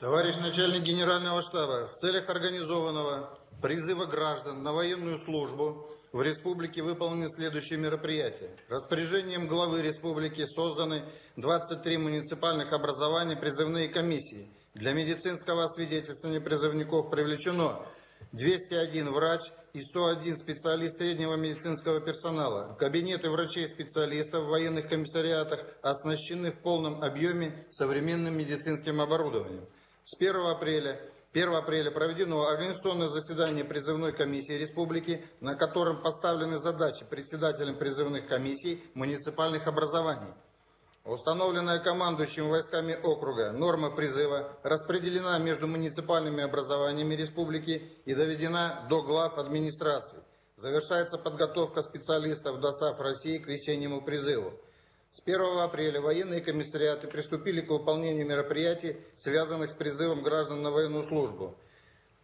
Товарищ начальник Генерального штаба, в целях организованного призыва граждан на военную службу в республике выполнены следующие мероприятия. Распоряжением главы республики созданы 23 муниципальных образования призывные комиссии. Для медицинского освидетельствования призывников привлечено 201 врач и 101 специалист среднего медицинского персонала. Кабинеты врачей-специалистов в военных комиссариатах оснащены в полном объеме современным медицинским оборудованием. С 1 апреля 1 апреля проведено организационное заседание призывной комиссии республики, на котором поставлены задачи председателям призывных комиссий муниципальных образований. Установленная командующим войсками округа норма призыва распределена между муниципальными образованиями республики и доведена до глав администрации. Завершается подготовка специалистов ДОСАФ России к весеннему призыву. С 1 апреля военные комиссариаты приступили к выполнению мероприятий, связанных с призывом граждан на военную службу.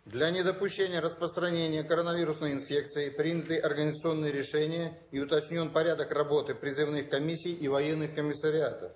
Для недопущения распространения коронавирусной инфекции приняты организационные решения и уточнен порядок работы призывных комиссий и военных комиссариатов.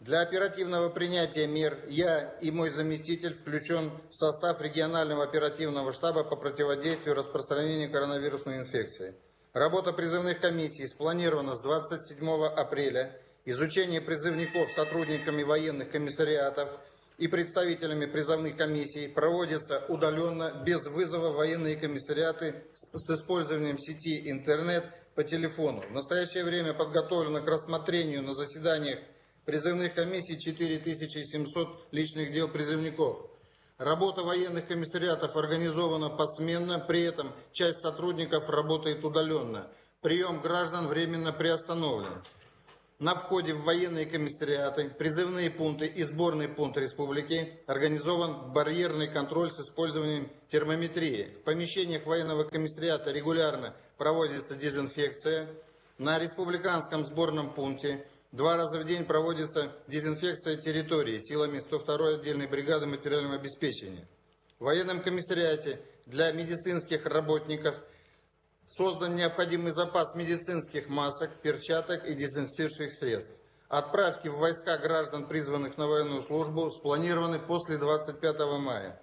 Для оперативного принятия мер я и мой заместитель включен в состав регионального оперативного штаба по противодействию распространению коронавирусной инфекции. Работа призывных комиссий спланирована с 27 апреля. Изучение призывников сотрудниками военных комиссариатов и представителями призывных комиссий проводится удаленно, без вызова военные комиссариаты с использованием сети интернет по телефону. В настоящее время подготовлено к рассмотрению на заседаниях призывных комиссий 4700 личных дел призывников. Работа военных комиссариатов организована посменно, при этом часть сотрудников работает удаленно. Прием граждан временно приостановлен. На входе в военные комиссариаты, призывные пункты и сборные пункты республики организован барьерный контроль с использованием термометрии. В помещениях военного комиссариата регулярно проводится дезинфекция. На республиканском сборном пункте Два раза в день проводится дезинфекция территории силами 102-й отдельной бригады материального обеспечения. В военном комиссариате для медицинских работников создан необходимый запас медицинских масок, перчаток и дезинфицирующих средств. Отправки в войска граждан, призванных на военную службу, спланированы после 25 мая.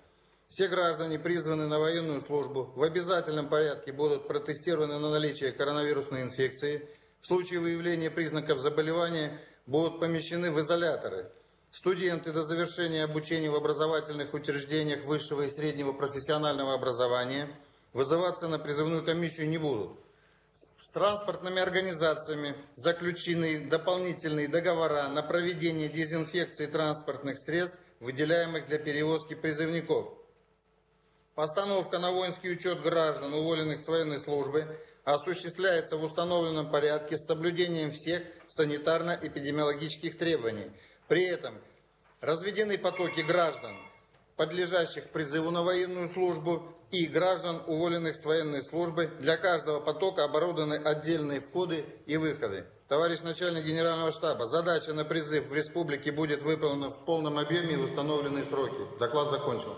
Все граждане, призванные на военную службу, в обязательном порядке будут протестированы на наличие коронавирусной инфекции – в случае выявления признаков заболевания будут помещены в изоляторы. Студенты до завершения обучения в образовательных учреждениях высшего и среднего профессионального образования вызываться на призывную комиссию не будут. С транспортными организациями заключены дополнительные договора на проведение дезинфекции транспортных средств, выделяемых для перевозки призывников. Постановка на воинский учет граждан, уволенных с военной службы, осуществляется в установленном порядке с соблюдением всех санитарно-эпидемиологических требований. При этом разведены потоки граждан, подлежащих призыву на военную службу, и граждан, уволенных с военной службы. Для каждого потока оборудованы отдельные входы и выходы. Товарищ начальник Генерального штаба, задача на призыв в республике будет выполнена в полном объеме и в установленные сроки. Доклад закончен.